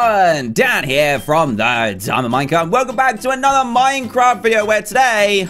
everyone! Dan here from the Diamond Minecart. Welcome back to another Minecraft video where today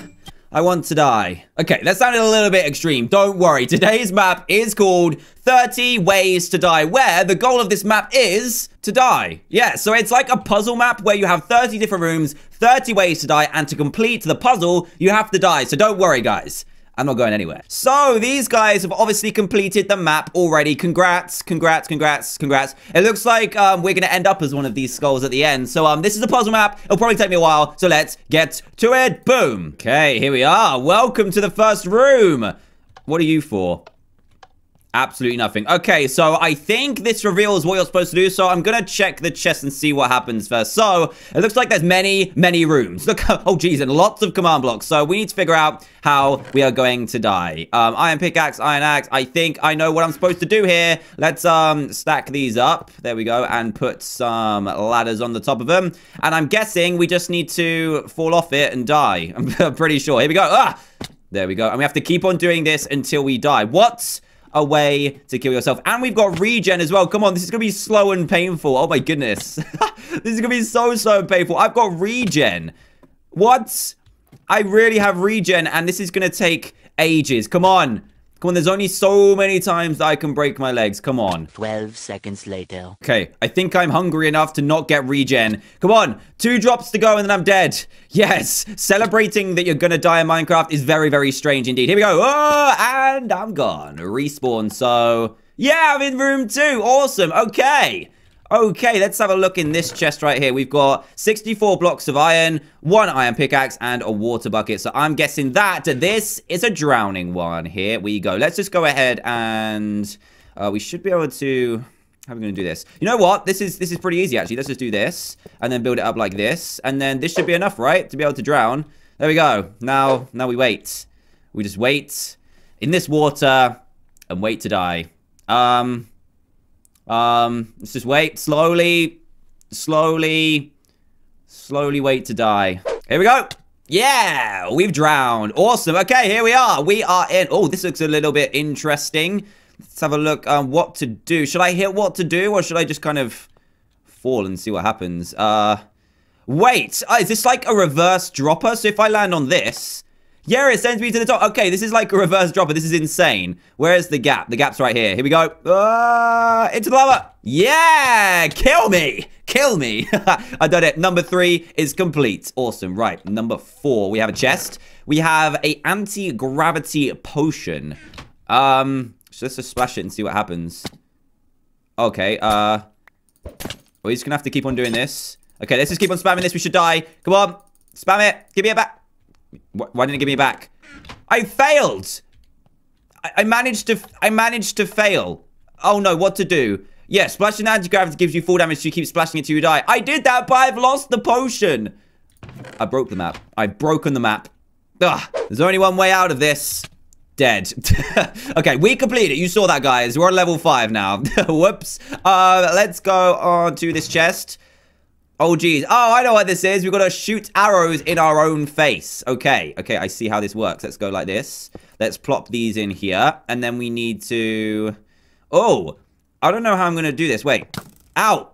I want to die. Okay, that sounded a little bit extreme. Don't worry. Today's map is called 30 Ways to Die, where the goal of this map is to die. Yeah, so it's like a puzzle map where you have 30 different rooms, 30 ways to die, and to complete the puzzle, you have to die. So don't worry, guys. I'm not going anywhere. So these guys have obviously completed the map already. Congrats, congrats, congrats, congrats. It looks like um, we're going to end up as one of these skulls at the end. So um, this is a puzzle map. It'll probably take me a while. So let's get to it. Boom. Okay, here we are. Welcome to the first room. What are you for? Absolutely nothing. Okay, so I think this reveals what you're supposed to do. So I'm to check the chest and see what happens first. So it looks like there's many, many rooms. Look, oh geez, and lots of command blocks. So we need to figure out how we are going to die. Um, iron pickaxe, iron axe. I think I know what I'm supposed to do here. Let's um stack these up. There we go. And put some ladders on the top of them. And I'm guessing we just need to fall off it and die. I'm pretty sure. Here we go. Ah! There we go. And we have to keep on doing this until we die. What? A way to kill yourself. And we've got regen as well. Come on, this is going to be slow and painful. Oh my goodness. this is going to be so, so painful. I've got regen. What? I really have regen, and this is going to take ages. Come on. Come on, there's only so many times that I can break my legs. Come on. 12 seconds later. Okay, I think I'm hungry enough to not get regen. Come on, two drops to go and then I'm dead. Yes, celebrating that you're gonna die in Minecraft is very, very strange indeed. Here we go. Oh, and I'm gone. Respawn, so... Yeah, I'm in room two. Awesome. Okay. Okay, let's have a look in this chest right here. We've got 64 blocks of iron, one iron pickaxe, and a water bucket. So I'm guessing that this is a drowning one. Here we go. Let's just go ahead and uh, we should be able to... How are we going to do this? You know what? This is this is pretty easy, actually. Let's just do this and then build it up like this. And then this should be enough, right? To be able to drown. There we go. Now, now we wait. We just wait in this water and wait to die. Um, um, let's just wait. Slowly, slowly, slowly wait to die. Here we go. Yeah, we've drowned. Awesome. Okay, here we are. We are in. Oh, this looks a little bit interesting. Let's have a look um, what to do. Should I hit what to do or should I just kind of fall and see what happens? Uh, wait. Oh, is this like a reverse dropper? So if I land on this, yeah, it sends me to the top. Okay, this is like a reverse dropper. This is insane. Where's the gap? The gap's right here. Here we go. Uh, into the lava. Yeah, kill me. Kill me. I done it. Number three is complete. Awesome. Right, number four. We have a chest. We have a anti-gravity potion. Um, so let's just splash it and see what happens. Okay, uh... We're just gonna have to keep on doing this. Okay, let's just keep on spamming this. We should die. Come on. Spam it. Give me it back. Why didn't it give me back? I failed. I, I managed to. I managed to fail. Oh no! What to do? Yeah, splashing anti-gravity gives you full damage. So you keep splashing it till you die. I did that, but I've lost the potion. I broke the map. I've broken the map. Ugh. There's only one way out of this. Dead. okay, we completed it. You saw that, guys. We're on level 5 now. Whoops. Uh, let's go on to this chest. Oh, geez. Oh, I know what this is. We've got to shoot arrows in our own face. Okay. Okay, I see how this works. Let's go like this. Let's plop these in here. And then we need to... Oh, I don't know how I'm going to do this. Wait. Ow.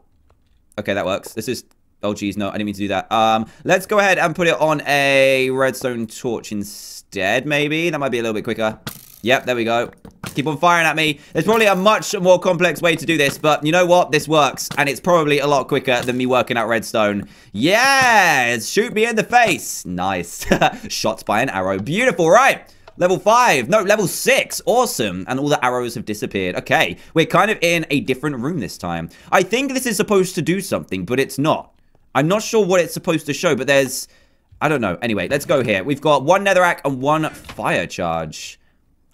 Okay, that works. This is... Oh, geez. No, I didn't mean to do that. Um, Let's go ahead and put it on a redstone torch instead, maybe. That might be a little bit quicker. Yep, there we go. Keep on firing at me. There's probably a much more complex way to do this, but you know what? This works, and it's probably a lot quicker than me working out redstone. Yeah, shoot me in the face. Nice. Shots by an arrow. Beautiful, right? Level 5. No, level 6. Awesome. And all the arrows have disappeared. Okay, we're kind of in a different room this time. I think this is supposed to do something, but it's not. I'm not sure what it's supposed to show, but there's... I don't know. Anyway, let's go here. We've got one netherrack and one fire charge.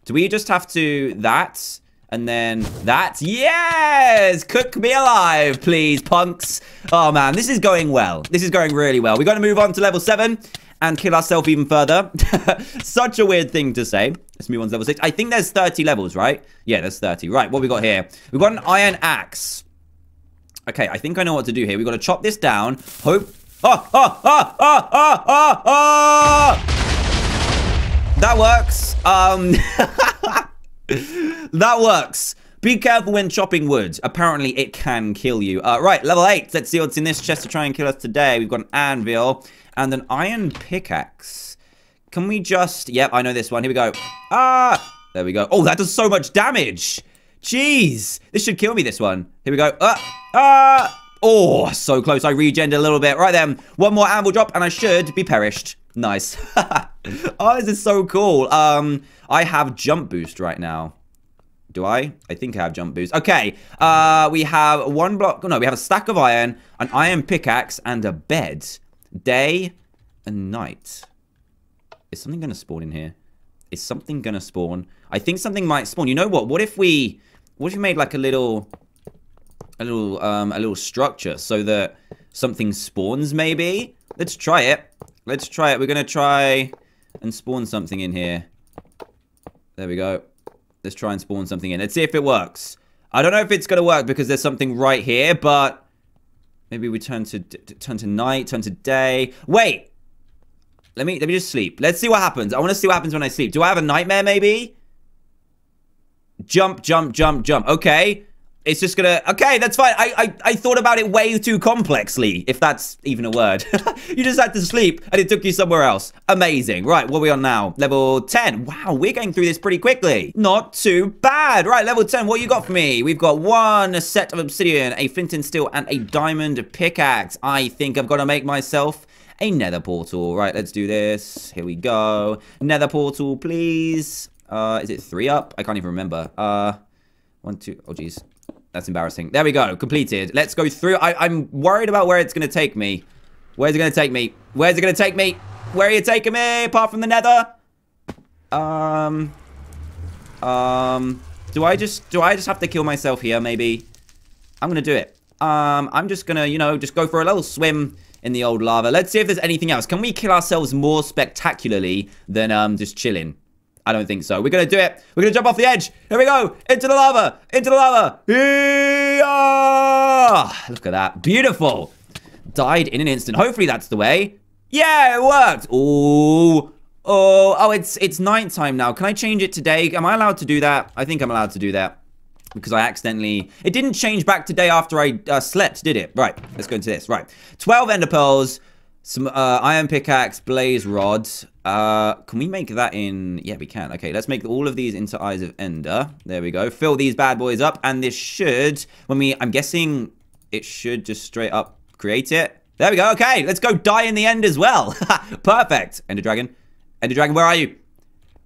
Do we just have to that? And then that. Yes! Cook me alive, please, punks. Oh, man. This is going well. This is going really well. We're going to move on to level 7 and kill ourselves even further. Such a weird thing to say. Let's move on to level 6. I think there's 30 levels, right? Yeah, there's 30. Right, what we got here? We've got an iron axe. Okay, I think I know what to do here. We've got to chop this down. Hope... Oh, oh, oh, oh, oh, oh, oh! That works. Um, that works. Be careful when chopping wood. Apparently, it can kill you. Uh, right, level 8. Let's see what's in this chest to try and kill us today. We've got an anvil and an iron pickaxe. Can we just... Yep, I know this one. Here we go. Ah! There we go. Oh, that does so much damage. Jeez. This should kill me, this one. Here we go. Ah! Ah! Oh, so close. I regened a little bit. Right then. One more anvil drop and I should be perished. Nice. oh, this is so cool. Um, I have jump boost right now. Do I? I think I have jump boost. Okay. Uh, we have one block. No, we have a stack of iron, an iron pickaxe, and a bed. Day and night. Is something going to spawn in here? Is something going to spawn? I think something might spawn. You know what? What if we... What if we made like a little... A little, um, a little structure so that something spawns, maybe? Let's try it. Let's try it. We're going to try and spawn something in here. There we go. Let's try and spawn something in. Let's see if it works. I don't know if it's going to work because there's something right here, but maybe we turn to turn to night, turn to day. Wait. Let me let me just sleep. Let's see what happens. I want to see what happens when I sleep. Do I have a nightmare maybe? Jump, jump, jump, jump. Okay. It's just gonna... Okay, that's fine. I, I, I thought about it way too complexly, if that's even a word. you just had to sleep, and it took you somewhere else. Amazing. Right, what are we on now? Level 10. Wow, we're going through this pretty quickly. Not too bad. Right, level 10. What you got for me? We've got one set of obsidian, a flint and steel, and a diamond pickaxe. I think I'm gonna make myself a nether portal. Right, let's do this. Here we go. Nether portal, please. Uh, is it three up? I can't even remember. Uh, one, two. Oh, geez. That's embarrassing. There we go. Completed. Let's go through. I, am worried about where it's going to take me. Where's it going to take me? Where's it going to take me? Where are you taking me? Apart from the nether? Um. Um. Do I just, do I just have to kill myself here, maybe? I'm going to do it. Um, I'm just going to, you know, just go for a little swim in the old lava. Let's see if there's anything else. Can we kill ourselves more spectacularly than um, just chilling? I don't think so. We're going to do it. We're going to jump off the edge. Here we go. Into the lava. Into the lava. Look at that. Beautiful. Died in an instant. Hopefully that's the way. Yeah, it worked. Oh, oh, oh, it's it's nighttime now. Can I change it today? Am I allowed to do that? I think I'm allowed to do that because I accidentally... It didn't change back to day after I uh, slept, did it? Right, let's go into this. Right, 12 ender pearls, some uh, iron pickaxe, blaze rods. Uh, can we make that in... Yeah, we can. Okay, let's make all of these into Eyes of Ender. There we go. Fill these bad boys up. And this should... When we... I'm guessing it should just straight up create it. There we go. Okay, let's go die in the end as well. Perfect. Ender Dragon. Ender Dragon, where are you?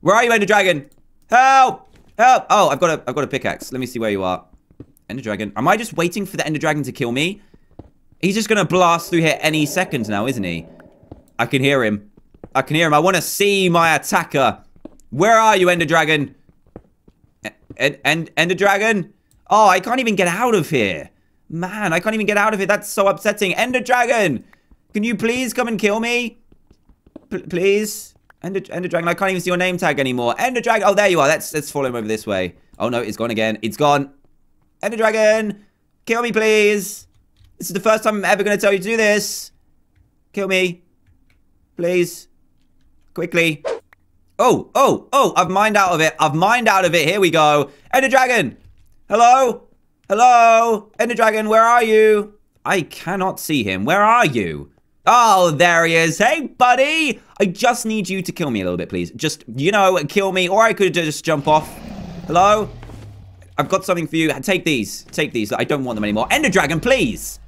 Where are you, Ender Dragon? Help! Help! Oh, I've got a, I've got a pickaxe. Let me see where you are. Ender Dragon. Am I just waiting for the Ender Dragon to kill me? He's just going to blast through here any second now, isn't he? I can hear him. I can hear him. I want to see my attacker. Where are you, Ender Dragon? End, end, Ender Dragon? Oh, I can't even get out of here. Man, I can't even get out of here. That's so upsetting. Ender Dragon! Can you please come and kill me? P please? Ender, Ender Dragon, I can't even see your name tag anymore. Ender Dragon! Oh, there you are. Let's, let's follow him over this way. Oh, no, it's gone again. It's gone. Ender Dragon! Kill me, please! This is the first time I'm ever going to tell you to do this. Kill me. Please. Quickly. Oh, oh, oh, I've mined out of it. I've mined out of it. Here we go. Ender Dragon. Hello? Hello? Ender Dragon, where are you? I cannot see him. Where are you? Oh, there he is. Hey, buddy. I just need you to kill me a little bit, please. Just, you know, kill me. Or I could just jump off. Hello? I've got something for you. Take these. Take these. I don't want them anymore. Ender Dragon, please.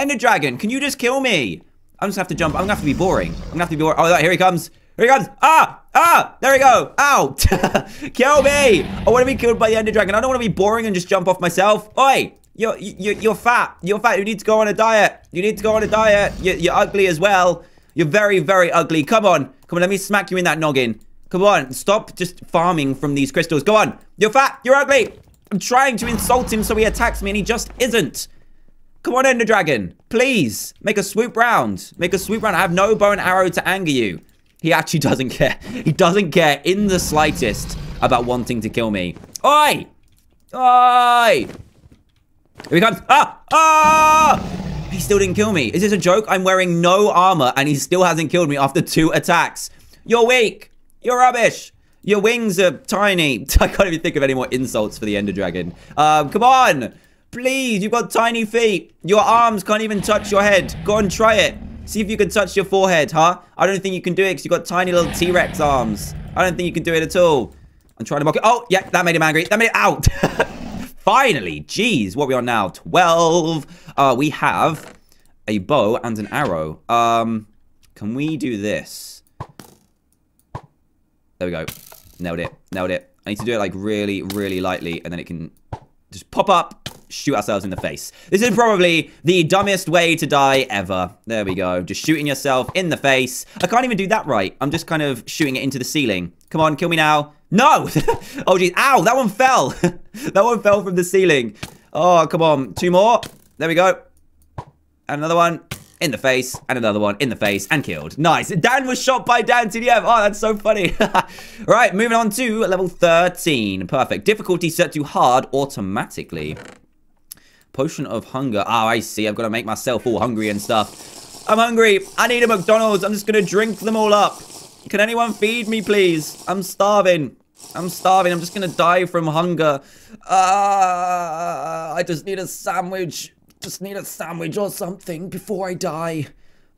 Ender Dragon, can you just kill me? I'm just gonna have to jump. I'm gonna have to be boring. I'm gonna have to be boring. Oh, here he comes. Here he comes. Ah! Ah! There we go. Ow! Kill me! I want to be killed by the Ender Dragon. I don't want to be boring and just jump off myself. Oi! You're, you're, you're fat. You're fat. You need to go on a diet. You need to go on a diet. You're, you're ugly as well. You're very, very ugly. Come on. Come on, let me smack you in that noggin. Come on. Stop just farming from these crystals. Go on. You're fat. You're ugly. I'm trying to insult him so he attacks me and he just isn't. Come on, Ender Dragon. Please. Make a swoop round. Make a swoop round. I have no bow and arrow to anger you. He actually doesn't care. He doesn't care in the slightest about wanting to kill me. Oi! Oi! Here he comes. Ah! Ah! He still didn't kill me. Is this a joke? I'm wearing no armor and he still hasn't killed me after two attacks. You're weak. You're rubbish. Your wings are tiny. I can't even think of any more insults for the Ender Dragon. Um, come on. Please, you've got tiny feet. Your arms can't even touch your head. Go and try it. See if you can touch your forehead, huh? I don't think you can do it because you've got tiny little T-Rex arms. I don't think you can do it at all. I'm trying to mock it. Oh, yeah, that made him angry. That made it out. Finally. Jeez, what are we on now? 12. Uh, we have a bow and an arrow. Um, can we do this? There we go. Nailed it. Nailed it. I need to do it like really, really lightly and then it can just pop up, shoot ourselves in the face. This is probably the dumbest way to die ever. There we go. Just shooting yourself in the face. I can't even do that right. I'm just kind of shooting it into the ceiling. Come on, kill me now. No! oh, geez. Ow, that one fell. that one fell from the ceiling. Oh, come on. Two more. There we go. And another one in the face, and another one in the face, and killed. Nice. Dan was shot by Dan TDM. Oh, that's so funny. right, moving on to level 13. Perfect. Difficulty set to hard automatically. Potion of hunger. Oh, I see. I've got to make myself all hungry and stuff. I'm hungry. I need a McDonald's. I'm just going to drink them all up. Can anyone feed me, please? I'm starving. I'm starving. I'm just going to die from hunger. Uh, I just need a sandwich. Just need a sandwich or something before I die.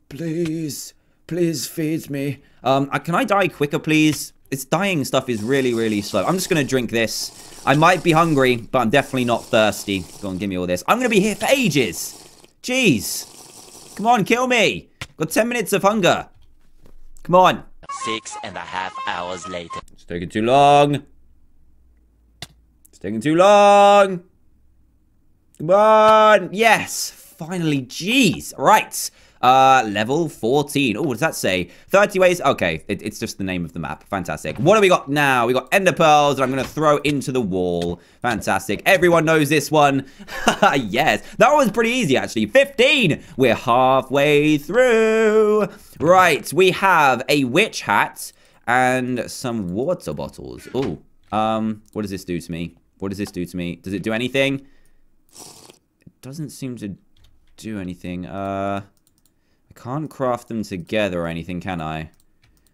Please, please feed me. Um, uh, can I die quicker, please? It's dying stuff is really, really slow. I'm just going to drink this. I might be hungry, but I'm definitely not thirsty. Go on, give me all this. I'm going to be here for ages. Jeez. Come on, kill me. Got 10 minutes of hunger. Come on. Six and a half hours later. It's taking too long. It's taking too long. Come on. Yes. Finally. Jeez. Right. Uh, level 14. Oh, what does that say? 30 ways. Okay, it, it's just the name of the map. Fantastic. What do we got now? We got ender pearls that I'm going to throw into the wall. Fantastic. Everyone knows this one. yes, that one was pretty easy, actually. 15. We're halfway through. Right, we have a witch hat and some water bottles. Oh, um, what does this do to me? What does this do to me? Does it do anything? It doesn't seem to do anything. Uh... I can't craft them together or anything, can I?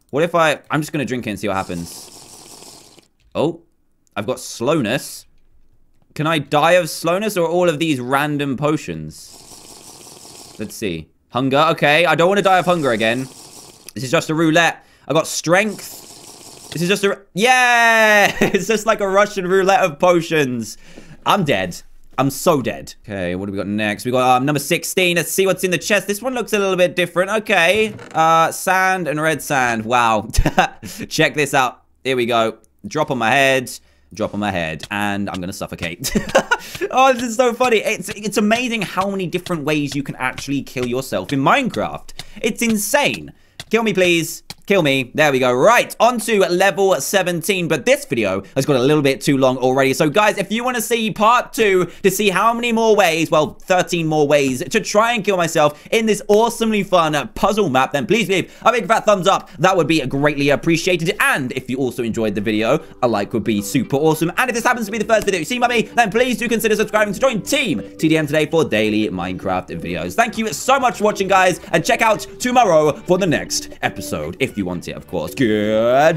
What if I... I'm just going to drink it and see what happens. Oh. I've got slowness. Can I die of slowness or all of these random potions? Let's see. Hunger. Okay. I don't want to die of hunger again. This is just a roulette. I got strength. This is just a... Yeah! it's just like a Russian roulette of potions. I'm dead. I'm so dead. Okay, what do we got next? We got um, number 16. Let's see what's in the chest. This one looks a little bit different. Okay. Uh, sand and red sand. Wow. Check this out. Here we go. Drop on my head. Drop on my head. And I'm going to suffocate. oh, this is so funny. It's, it's amazing how many different ways you can actually kill yourself in Minecraft. It's insane. Kill me, please. Kill me. There we go. Right, on to level 17. But this video has got a little bit too long already. So, guys, if you want to see part two to see how many more ways, well, 13 more ways to try and kill myself in this awesomely fun puzzle map, then please leave a big fat thumbs up. That would be greatly appreciated. And if you also enjoyed the video, a like would be super awesome. And if this happens to be the first video you see by me, then please do consider subscribing to join Team TDM today for daily Minecraft videos. Thank you so much for watching, guys. And check out tomorrow for the next episode you want it, of course. Goodbye!